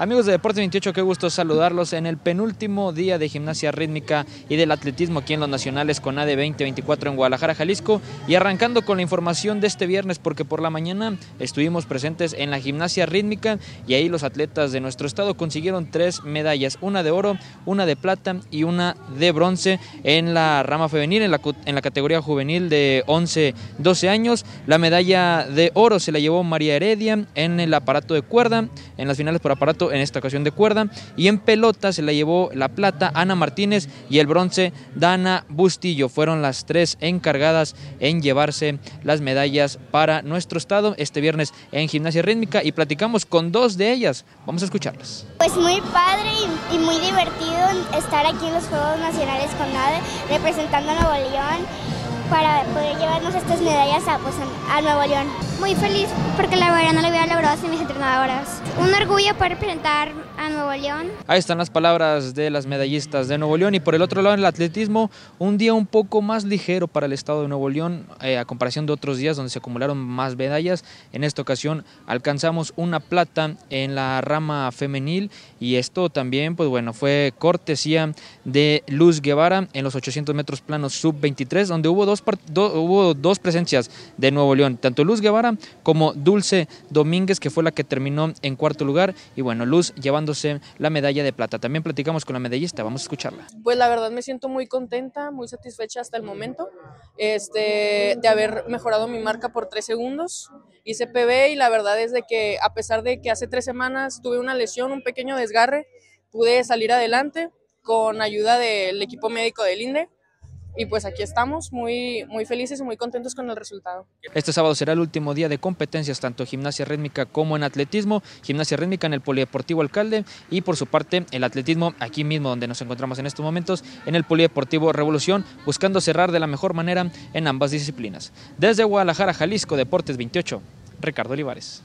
Amigos de Deporte 28, qué gusto saludarlos en el penúltimo día de gimnasia rítmica y del atletismo aquí en los nacionales con AD 2024 en Guadalajara, Jalisco. Y arrancando con la información de este viernes, porque por la mañana estuvimos presentes en la gimnasia rítmica y ahí los atletas de nuestro estado consiguieron tres medallas: una de oro, una de plata y una de bronce en la rama femenil, en la, en la categoría juvenil de 11-12 años. La medalla de oro se la llevó María Heredia en el aparato de cuerda, en las finales por aparato en esta ocasión de cuerda. Y en pelota se la llevó la plata Ana Martínez y el bronce Dana Bustillo. Fueron las tres encargadas en llevarse las medallas para nuestro estado este viernes en gimnasia rítmica y platicamos con dos de ellas. Vamos a escucharlas. Pues muy padre y, muy divertido estar aquí en los Juegos Nacionales con ADE representando a Nuevo León para poder llevarnos estas medallas a, pues, a Nuevo León. Muy feliz porque la verdad no lo hubiera logrado sin mis entrenadoras. Un orgullo poder presentar Nuevo León. Ahí están las palabras de las medallistas de Nuevo León y por el otro lado en el atletismo, un día un poco más ligero para el estado de Nuevo León eh, a comparación de otros días donde se acumularon más medallas. En esta ocasión alcanzamos una plata en la rama femenil y esto también pues bueno fue cortesía de Luz Guevara en los 800 metros planos sub-23 donde hubo dos, hubo dos presencias de Nuevo León, tanto Luz Guevara como Dulce Domínguez que fue la que terminó en cuarto lugar y bueno Luz llevando la medalla de plata. También platicamos con la medallista, vamos a escucharla. Pues la verdad me siento muy contenta, muy satisfecha hasta el momento este, de haber mejorado mi marca por tres segundos. Hice PB y la verdad es de que a pesar de que hace tres semanas tuve una lesión, un pequeño desgarre, pude salir adelante con ayuda del equipo médico del INDE y pues aquí estamos muy, muy felices y muy contentos con el resultado. Este sábado será el último día de competencias, tanto gimnasia rítmica como en atletismo, gimnasia rítmica en el Polideportivo Alcalde y por su parte el atletismo aquí mismo donde nos encontramos en estos momentos, en el Polideportivo Revolución, buscando cerrar de la mejor manera en ambas disciplinas. Desde Guadalajara, Jalisco, Deportes 28, Ricardo Olivares.